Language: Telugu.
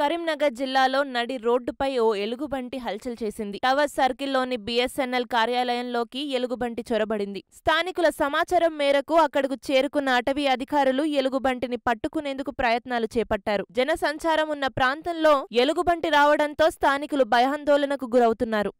కరీంనగర్ జిల్లాలో నడి రోడ్డుపై ఓ ఎలుగుబంటి హల్చల్ చేసింది. టవర్ సర్కిల్లోని బిఎస్ఎన్ఎల్ కార్యాలయంలోకి ఎలుగుబంటి చొరబడింది. స్థానికుల సమాచారం మేరకు అక్కడకు చేరుకున్న అటవీ అధికారులు ఎలుగుబంటిని పట్టుకునేందుకు ప్రయత్నాలు చేపట్టారు. జనసంచారం ఉన్న ప్రాంతంలో ఎలుగుబంటి రావడంతో స్థానికులు భయాందోళనకు గురవుతున్నారు.